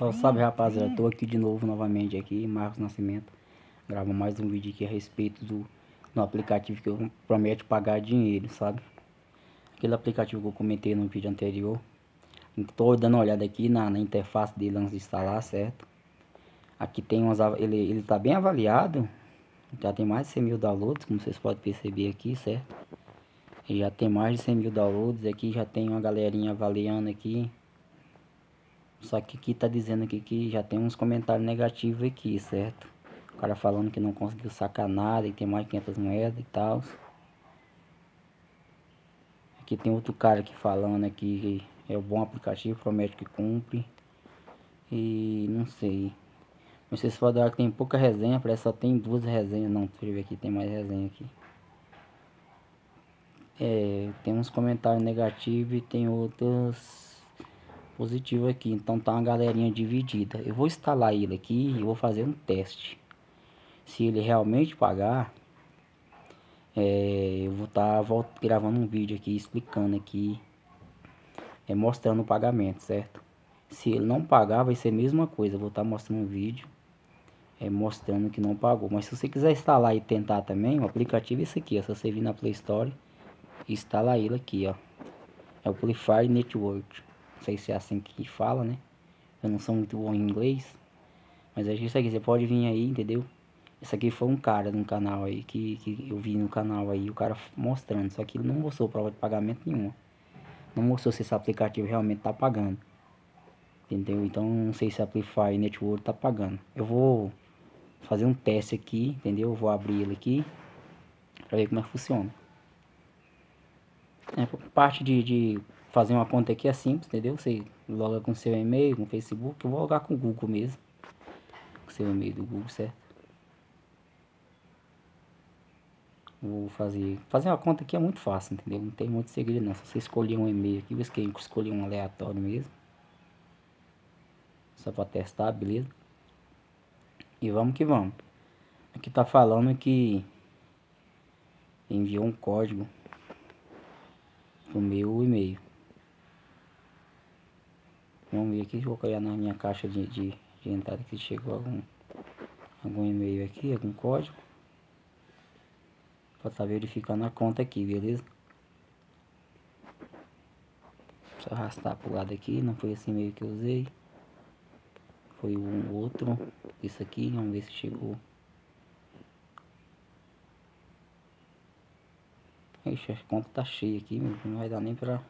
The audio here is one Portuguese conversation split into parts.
Então, salve rapaziada, tô aqui de novo novamente aqui, Marcos Nascimento Gravo mais um vídeo aqui a respeito do, do aplicativo que eu prometo pagar dinheiro, sabe? Aquele aplicativo que eu comentei no vídeo anterior Tô dando uma olhada aqui na, na interface dele antes de instalar, certo? Aqui tem umas, ele, ele tá bem avaliado Já tem mais de 100 mil downloads, como vocês podem perceber aqui, certo? Ele já tem mais de 100 mil downloads, aqui já tem uma galerinha avaliando aqui só que aqui tá dizendo aqui que já tem uns comentários negativos aqui, certo? O cara falando que não conseguiu sacar nada e tem mais de 500 moedas e tal. Aqui tem outro cara aqui falando aqui que é um bom aplicativo, promete que cumpre. E não sei. Mas vocês podem ver que tem pouca resenha, parece só tem duas resenhas. Não, deixa eu ver aqui, tem mais resenha aqui. É, tem uns comentários negativos e tem outros positivo aqui. Então tá uma galerinha dividida. Eu vou instalar ele aqui e vou fazer um teste. Se ele realmente pagar, é, eu vou estar tá gravando um vídeo aqui explicando aqui, é, mostrando o pagamento, certo? Se ele não pagar, vai ser a mesma coisa. Eu vou estar tá mostrando um vídeo é, mostrando que não pagou. Mas se você quiser instalar e tentar também, o aplicativo é esse aqui. Ó, se você vir na Play Store, instala ele aqui, ó. É o Play Fire Network. Não sei se é assim que fala, né? Eu não sou muito bom em inglês. Mas é isso aqui, você pode vir aí, entendeu? Esse aqui foi um cara no canal aí, que, que eu vi no canal aí, o cara mostrando. Só que ele não mostrou prova de pagamento nenhuma. Não mostrou se esse aplicativo realmente tá pagando. Entendeu? Então não sei se a Amplify Network tá pagando. Eu vou fazer um teste aqui, entendeu? Eu vou abrir ele aqui. Pra ver como é que funciona. É, parte de, de fazer uma conta aqui é simples, entendeu? Você loga com seu e-mail, com Facebook, eu vou logar com o Google mesmo. Com seu e-mail do Google, certo? Vou fazer. Fazer uma conta aqui é muito fácil, entendeu? Não tem muito segredo não. Se você escolher um e-mail aqui, vê que escolher um aleatório mesmo. Só para testar, beleza? E vamos que vamos. Aqui tá falando que enviou um código pro meu e-mail. Vamos ver aqui, vou olhar na minha caixa de, de, de entrada que chegou algum, algum e-mail aqui, algum código. Pra estar tá verificando a conta aqui, beleza? Só arrastar pro lado aqui, não foi esse e-mail que eu usei. Foi um outro, isso aqui, vamos ver se chegou. Ixi, a conta tá cheia aqui, não vai dar nem pra...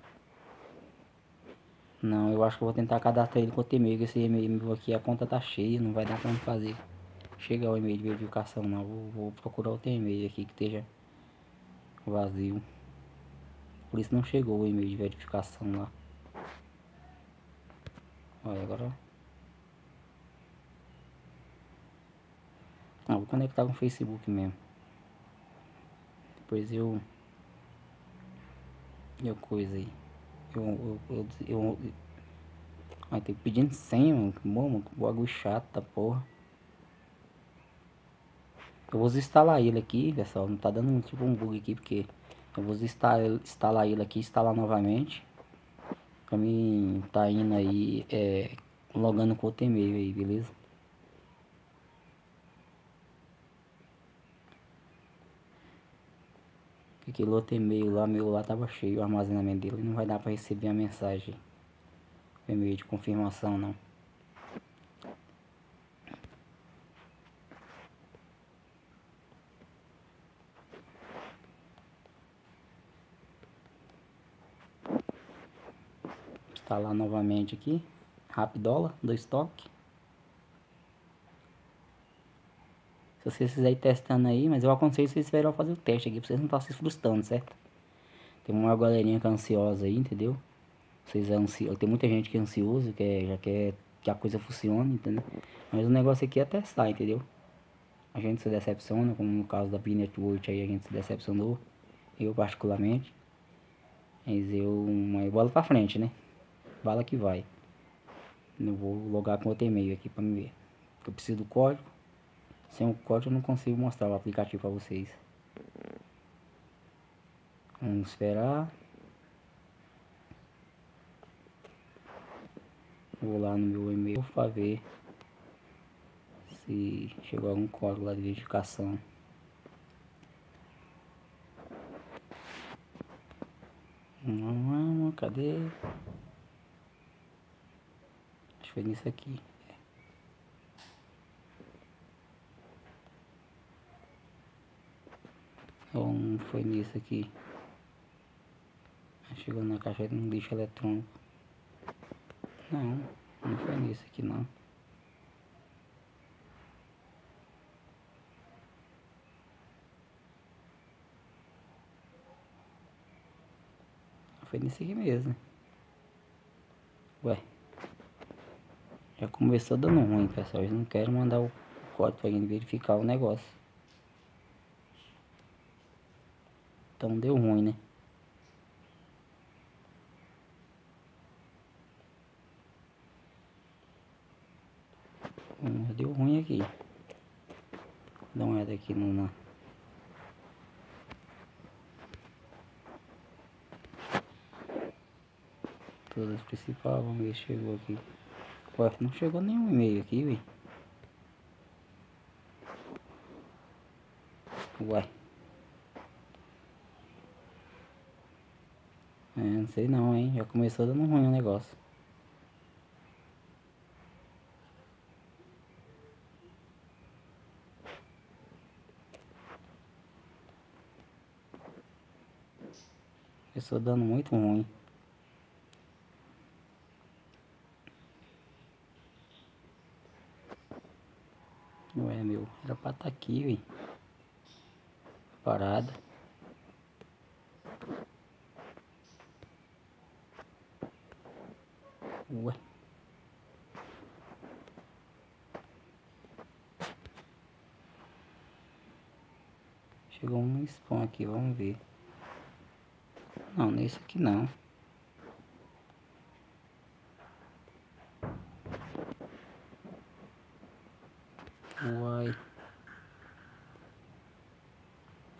Não, eu acho que vou tentar cadastrar ele com outro e-mail. Esse e-mail aqui, a conta tá cheia, não vai dar pra fazer. Chegar o e-mail de verificação, não. Vou, vou procurar outro e-mail aqui que esteja vazio. Por isso não chegou o e-mail de verificação lá. Olha, agora... Ah, vou conectar com o Facebook mesmo. Depois eu... Eu coisa aí. Eu, eu, eu, eu, Ai, tem pedindo senha, mano. Mano, que bagulho chato da porra. Eu vou instalar ele aqui, pessoal. Não tá dando tipo um bug aqui, porque eu vou instalar, instalar ele aqui, instalar novamente. Pra mim tá indo aí, é, logando com outro e-mail aí, beleza? Aquele outro e-mail lá, meu lá tava cheio o armazenamento dele. Não vai dar para receber a mensagem. E-mail de confirmação não. Instalar novamente aqui. Rapidola do estoque. Se vocês quiserem testando aí, mas eu aconselho vocês esperar fazer o teste aqui, pra vocês não estar se frustrando, certo? Tem uma galerinha que é ansiosa aí, entendeu? Vocês é ansio... Tem muita gente que é ansioso, que é, já quer que a coisa funcione, entendeu? Mas o negócio aqui é testar, entendeu? A gente se decepciona, como no caso da B-Network aí, a gente se decepcionou. Eu particularmente. Mas eu... Mas bola pra frente, né? Bala que vai. Eu vou logar com outro e-mail aqui pra me ver. Eu preciso do código. Sem o código eu não consigo mostrar o aplicativo para vocês. Vamos esperar. Vou lá no meu e-mail para ver se chegou algum código lá de verificação. Não, não, cadê? Acho que foi nisso aqui. Ou não foi nisso aqui. Chegou na caixa de um lixo eletrônico. Não, não foi nisso aqui não. Foi nisso aqui mesmo. Ué. Já começou dando ruim, pessoal. Eles não querem mandar o código para verificar o negócio. Então deu ruim, né? Hum, deu ruim aqui. Dá uma olhada aqui no... Na... Todas principais, vamos ver se chegou aqui. Ué, não chegou nenhum e-mail aqui, velho. Ué. É, não sei não, hein. Já começou dando ruim o negócio. Começou dando muito ruim. Ué, meu, era pra estar tá aqui, velho. Parada. Ué. Chegou um spawn aqui, vamos ver. Não, nesse aqui não. Uai.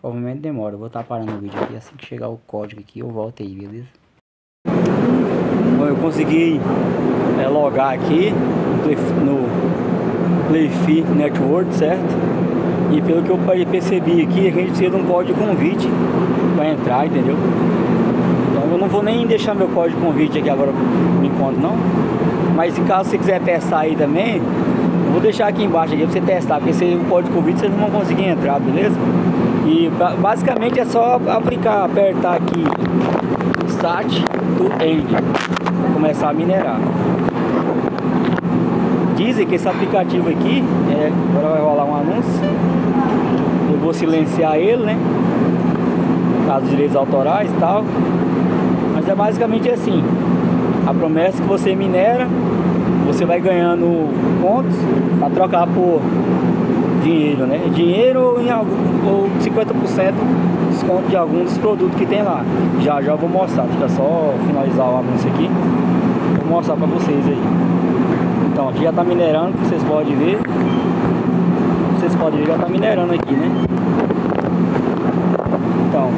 Provavelmente demora. Eu vou estar parando o vídeo aqui. Assim que chegar o código aqui, eu volto aí, beleza? Eu consegui é, logar aqui no Playfi Network, certo? E pelo que eu percebi aqui, a gente precisa de um código de convite para entrar, entendeu? Então eu não vou nem deixar meu código de convite aqui agora por enquanto não. Mas se caso você quiser testar aí também, Vou deixar aqui embaixo aqui pra você testar, porque se o código Covid vocês não vão conseguir entrar, beleza? E basicamente é só aplicar, apertar aqui To End começar a minerar. Dizem que esse aplicativo aqui, é, agora vai rolar um anúncio. Eu vou silenciar ele, né? Caso direitos autorais e tal. Mas é basicamente assim. A promessa é que você minera você vai ganhando pontos para trocar por dinheiro, né? Dinheiro em algum, ou 50% desconto de alguns dos produtos que tem lá. Já já vou mostrar, deixa só finalizar o anúncio aqui. Vou mostrar para vocês aí. Então aqui já tá minerando, vocês podem ver. Vocês podem ver, já tá minerando aqui, né? Então,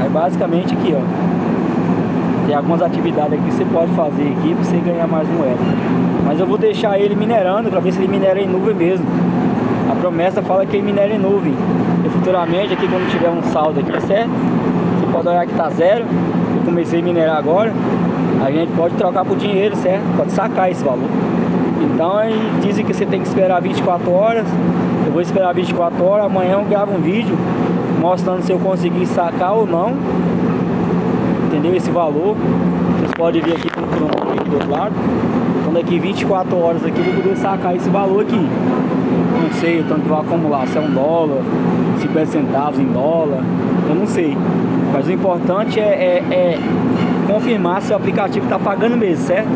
aí basicamente aqui, ó. Tem algumas atividades aqui que você pode fazer aqui para você ganhar mais moeda. Mas eu vou deixar ele minerando para ver se ele minera em nuvem mesmo. A promessa fala que ele minera em nuvem. E futuramente aqui quando tiver um saldo aqui, certo? Você pode olhar que tá zero. Eu comecei a minerar agora. A gente pode trocar por dinheiro, certo? Pode sacar esse valor. Então dizem que você tem que esperar 24 horas. Eu vou esperar 24 horas. Amanhã eu gravo um vídeo mostrando se eu conseguir sacar ou não entendeu? Esse valor. Vocês podem ver aqui no cronômetro aqui do outro lado. Então daqui 24 horas aqui eu vou poder sacar esse valor aqui. Não sei o tanto que vai acumular, se é um dólar, 50 centavos em dólar, eu não sei. Mas o importante é, é, é confirmar se o aplicativo está pagando mesmo, certo?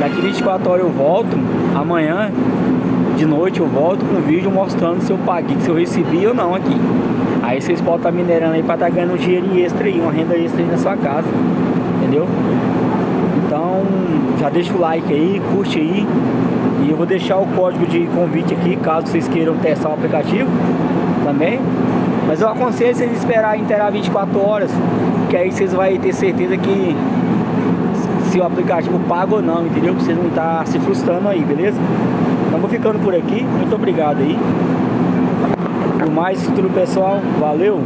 Daqui 24 horas eu volto, amanhã de noite eu volto com um vídeo mostrando se eu paguei, se eu recebi ou não aqui. Aí vocês podem estar minerando aí para estar tá ganhando um dinheiro extra aí, uma renda extra aí na sua casa. Entendeu? Então já deixa o like aí, curte aí. E eu vou deixar o código de convite aqui, caso vocês queiram testar o aplicativo também. Mas eu aconselho vocês esperar interar 24 horas, que aí vocês vão ter certeza que se o aplicativo paga ou não, entendeu? Pra vocês não estar tá se frustrando aí, beleza? Então vou ficando por aqui. Muito obrigado aí. Por mais tudo pessoal. Valeu!